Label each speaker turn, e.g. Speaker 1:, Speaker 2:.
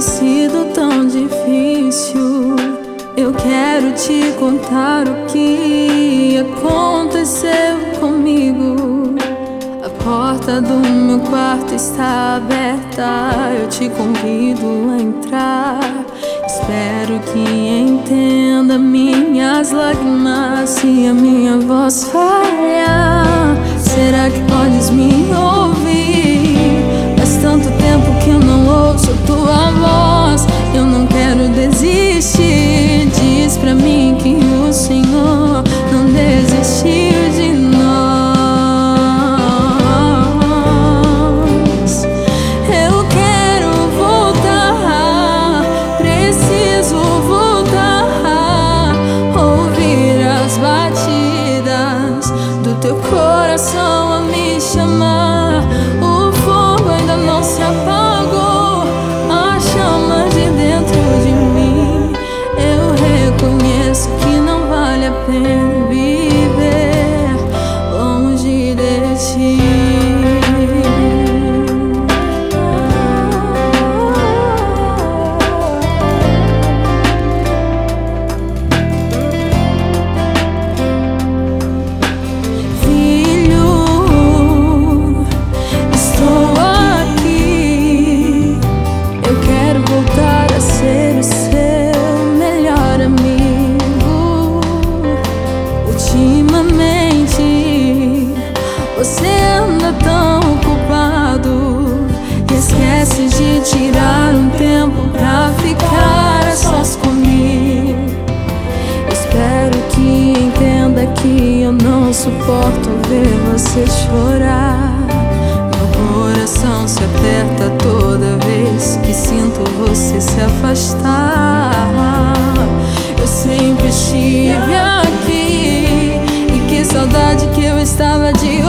Speaker 1: sido tão difícil. Eu quero te contar o que aconteceu comigo. A porta do meu quarto está aberta. Eu te convido a entrar. Espero que entenda minhas lágrimas se a minha voz falhar. Será que podes me ouvir? Coração a me chamar. O fogo suporto ver você chorar. Meu coração se aperta toda vez que sinto você se afastar. Eu sempre estive aqui e que saudade que eu estava de